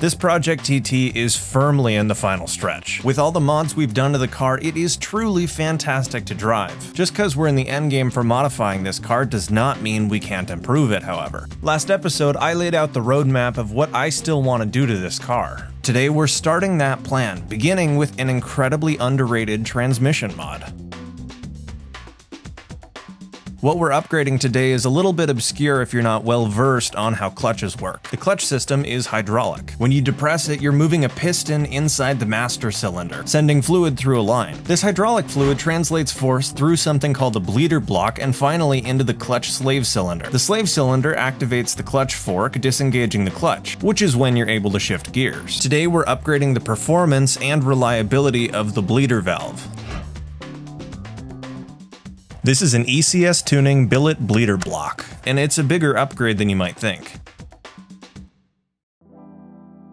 This Project TT is firmly in the final stretch. With all the mods we've done to the car, it is truly fantastic to drive. Just cause we're in the endgame for modifying this car does not mean we can't improve it, however. Last episode, I laid out the roadmap of what I still want to do to this car. Today we're starting that plan, beginning with an incredibly underrated transmission mod. What we're upgrading today is a little bit obscure if you're not well versed on how clutches work. The clutch system is hydraulic. When you depress it, you're moving a piston inside the master cylinder, sending fluid through a line. This hydraulic fluid translates force through something called the bleeder block and finally into the clutch slave cylinder. The slave cylinder activates the clutch fork, disengaging the clutch, which is when you're able to shift gears. Today we're upgrading the performance and reliability of the bleeder valve. This is an ECS Tuning billet bleeder block, and it's a bigger upgrade than you might think.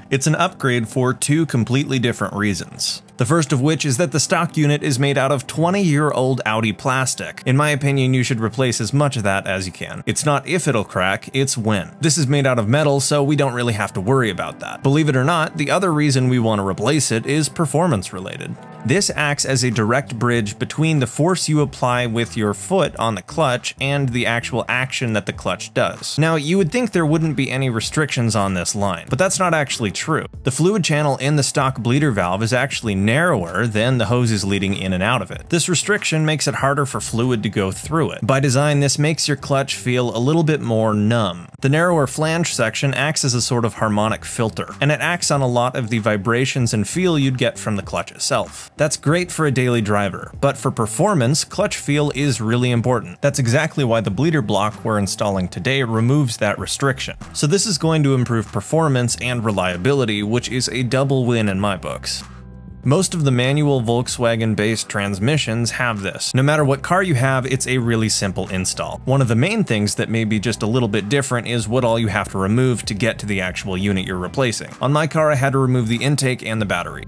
It's an upgrade for two completely different reasons. The first of which is that the stock unit is made out of 20 year old Audi plastic. In my opinion, you should replace as much of that as you can. It's not if it'll crack, it's when. This is made out of metal, so we don't really have to worry about that. Believe it or not, the other reason we want to replace it is performance related. This acts as a direct bridge between the force you apply with your foot on the clutch and the actual action that the clutch does. Now, you would think there wouldn't be any restrictions on this line, but that's not actually true. The fluid channel in the stock bleeder valve is actually narrower than the hoses leading in and out of it. This restriction makes it harder for fluid to go through it. By design, this makes your clutch feel a little bit more numb. The narrower flange section acts as a sort of harmonic filter, and it acts on a lot of the vibrations and feel you'd get from the clutch itself. That's great for a daily driver, but for performance, clutch feel is really important. That's exactly why the bleeder block we're installing today removes that restriction. So this is going to improve performance and reliability, which is a double win in my books. Most of the manual Volkswagen based transmissions have this. No matter what car you have, it's a really simple install. One of the main things that may be just a little bit different is what all you have to remove to get to the actual unit you're replacing. On my car, I had to remove the intake and the battery.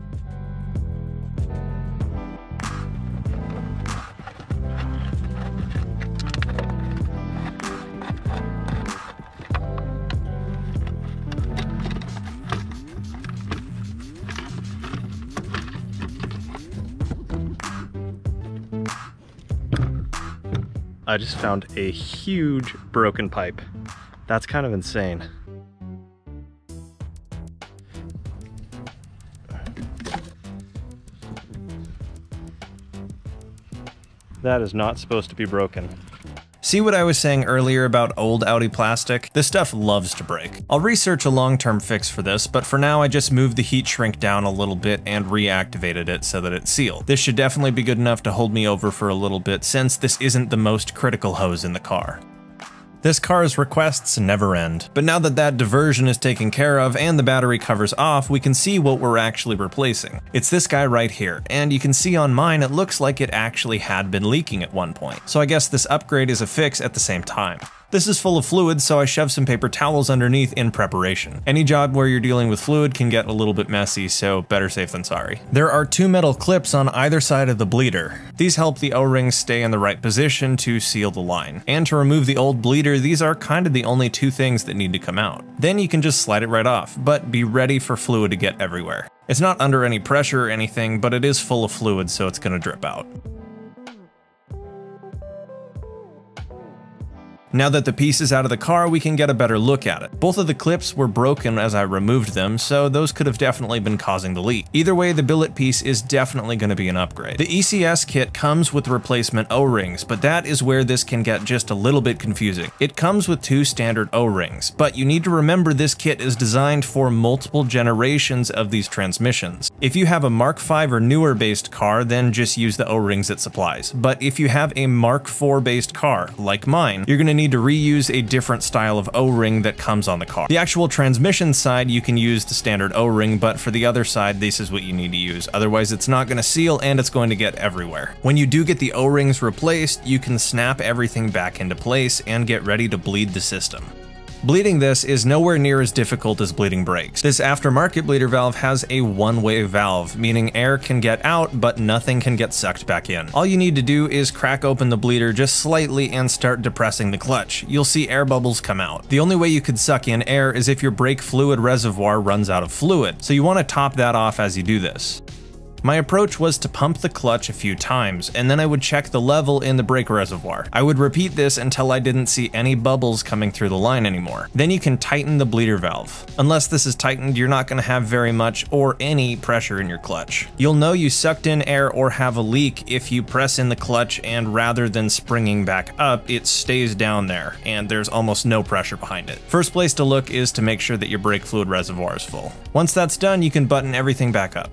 I just found a huge broken pipe. That's kind of insane. That is not supposed to be broken. See what I was saying earlier about old Audi plastic? This stuff loves to break. I'll research a long-term fix for this, but for now I just moved the heat shrink down a little bit and reactivated it so that it's sealed. This should definitely be good enough to hold me over for a little bit since this isn't the most critical hose in the car. This car's requests never end. But now that that diversion is taken care of and the battery covers off, we can see what we're actually replacing. It's this guy right here, and you can see on mine it looks like it actually had been leaking at one point. So I guess this upgrade is a fix at the same time. This is full of fluid, so I shoved some paper towels underneath in preparation. Any job where you're dealing with fluid can get a little bit messy, so better safe than sorry. There are two metal clips on either side of the bleeder. These help the O-rings stay in the right position to seal the line. And to remove the old bleeder, these are kind of the only two things that need to come out. Then you can just slide it right off, but be ready for fluid to get everywhere. It's not under any pressure or anything, but it is full of fluid, so it's gonna drip out. Now that the piece is out of the car, we can get a better look at it. Both of the clips were broken as I removed them, so those could have definitely been causing the leak. Either way, the billet piece is definitely going to be an upgrade. The ECS kit comes with replacement O-rings, but that is where this can get just a little bit confusing. It comes with two standard O-rings, but you need to remember this kit is designed for multiple generations of these transmissions. If you have a Mark V or newer based car, then just use the O-rings it supplies. But if you have a Mark IV based car, like mine, you're going to need to reuse a different style of O-ring that comes on the car. The actual transmission side, you can use the standard O-ring, but for the other side, this is what you need to use. Otherwise, it's not going to seal and it's going to get everywhere. When you do get the O-rings replaced, you can snap everything back into place and get ready to bleed the system. Bleeding this is nowhere near as difficult as bleeding brakes. This aftermarket bleeder valve has a one-way valve, meaning air can get out but nothing can get sucked back in. All you need to do is crack open the bleeder just slightly and start depressing the clutch. You'll see air bubbles come out. The only way you could suck in air is if your brake fluid reservoir runs out of fluid, so you want to top that off as you do this. My approach was to pump the clutch a few times, and then I would check the level in the brake reservoir. I would repeat this until I didn't see any bubbles coming through the line anymore. Then you can tighten the bleeder valve. Unless this is tightened, you're not going to have very much or any pressure in your clutch. You'll know you sucked in air or have a leak if you press in the clutch and rather than springing back up, it stays down there, and there's almost no pressure behind it. First place to look is to make sure that your brake fluid reservoir is full. Once that's done, you can button everything back up.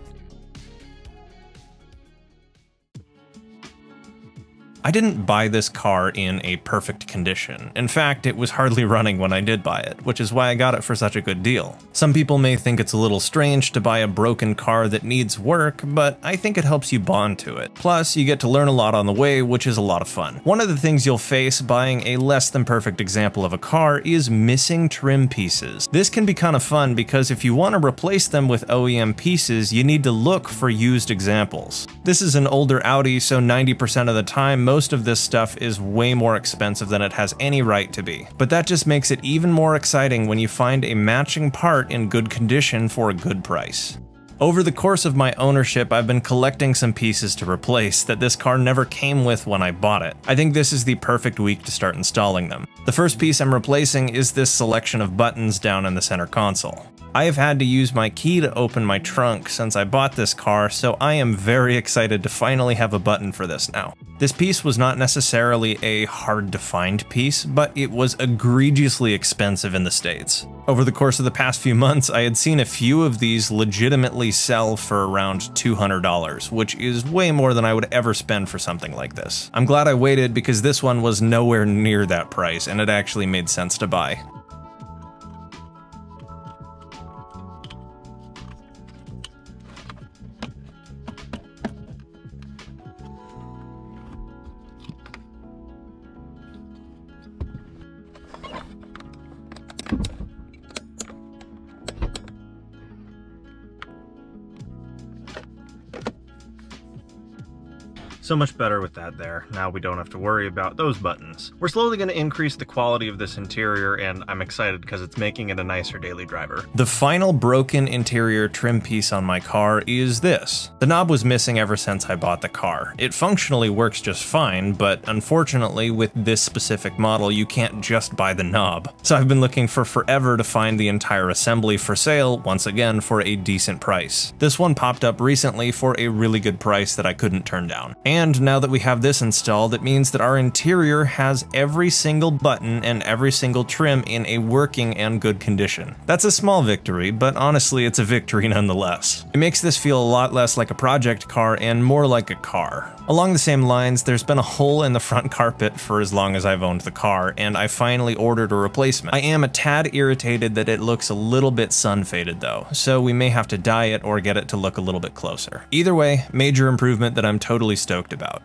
I didn't buy this car in a perfect condition. In fact, it was hardly running when I did buy it, which is why I got it for such a good deal. Some people may think it's a little strange to buy a broken car that needs work, but I think it helps you bond to it. Plus, you get to learn a lot on the way, which is a lot of fun. One of the things you'll face buying a less than perfect example of a car is missing trim pieces. This can be kind of fun because if you want to replace them with OEM pieces, you need to look for used examples. This is an older Audi, so 90% of the time, most most of this stuff is way more expensive than it has any right to be. But that just makes it even more exciting when you find a matching part in good condition for a good price. Over the course of my ownership, I've been collecting some pieces to replace that this car never came with when I bought it. I think this is the perfect week to start installing them. The first piece I'm replacing is this selection of buttons down in the center console. I have had to use my key to open my trunk since I bought this car, so I am very excited to finally have a button for this now. This piece was not necessarily a hard to find piece, but it was egregiously expensive in the States. Over the course of the past few months, I had seen a few of these legitimately sell for around $200, which is way more than I would ever spend for something like this. I'm glad I waited because this one was nowhere near that price and it actually made sense to buy. So much better with that there. Now we don't have to worry about those buttons. We're slowly going to increase the quality of this interior and I'm excited because it's making it a nicer daily driver. The final broken interior trim piece on my car is this. The knob was missing ever since I bought the car. It functionally works just fine, but unfortunately with this specific model you can't just buy the knob. So I've been looking for forever to find the entire assembly for sale, once again for a decent price. This one popped up recently for a really good price that I couldn't turn down. And and now that we have this installed, it means that our interior has every single button and every single trim in a working and good condition. That's a small victory, but honestly it's a victory nonetheless. It makes this feel a lot less like a project car and more like a car. Along the same lines, there's been a hole in the front carpet for as long as I've owned the car, and I finally ordered a replacement. I am a tad irritated that it looks a little bit sun faded though, so we may have to dye it or get it to look a little bit closer. Either way, major improvement that I'm totally stoked about.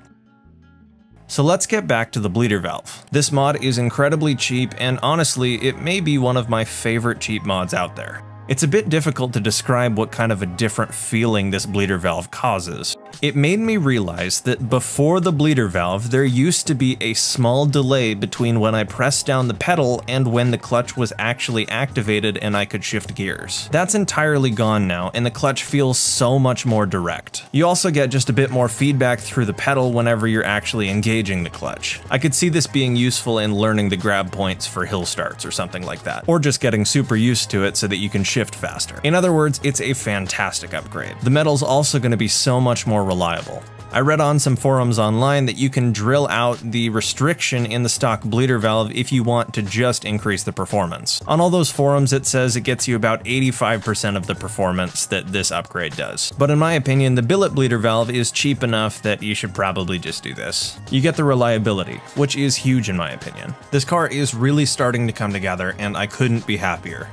So let's get back to the bleeder valve. This mod is incredibly cheap and honestly, it may be one of my favorite cheap mods out there. It's a bit difficult to describe what kind of a different feeling this bleeder valve causes. It made me realize that before the bleeder valve, there used to be a small delay between when I pressed down the pedal and when the clutch was actually activated and I could shift gears. That's entirely gone now, and the clutch feels so much more direct. You also get just a bit more feedback through the pedal whenever you're actually engaging the clutch. I could see this being useful in learning the grab points for hill starts or something like that, or just getting super used to it so that you can shift faster. In other words, it's a fantastic upgrade. The metal's also going to be so much more reliable. I read on some forums online that you can drill out the restriction in the stock bleeder valve if you want to just increase the performance. On all those forums it says it gets you about 85% of the performance that this upgrade does. But in my opinion, the billet bleeder valve is cheap enough that you should probably just do this. You get the reliability, which is huge in my opinion. This car is really starting to come together and I couldn't be happier.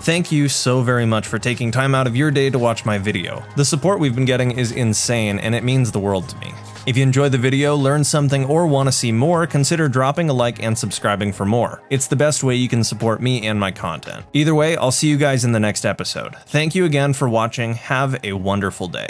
Thank you so very much for taking time out of your day to watch my video. The support we've been getting is insane and it means the world to me. If you enjoyed the video, learned something, or want to see more, consider dropping a like and subscribing for more. It's the best way you can support me and my content. Either way, I'll see you guys in the next episode. Thank you again for watching, have a wonderful day.